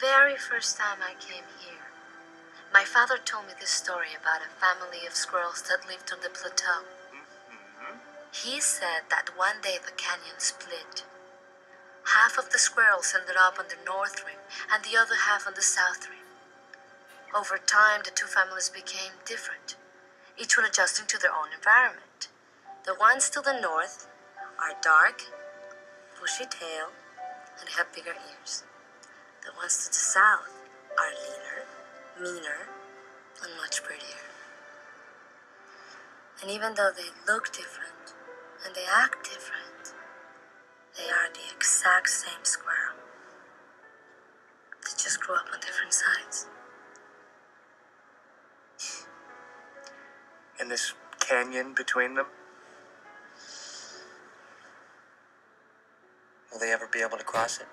very first time I came here, my father told me this story about a family of squirrels that lived on the plateau. He said that one day the canyon split. Half of the squirrels ended up on the north rim and the other half on the south rim. Over time, the two families became different, each one adjusting to their own environment. The ones to the north are dark, bushy tail, and have bigger ears. Ones to the south are leaner, meaner, and much prettier. And even though they look different and they act different, they are the exact same squirrel. They just grew up on different sides. And this canyon between them? Will they ever be able to cross it?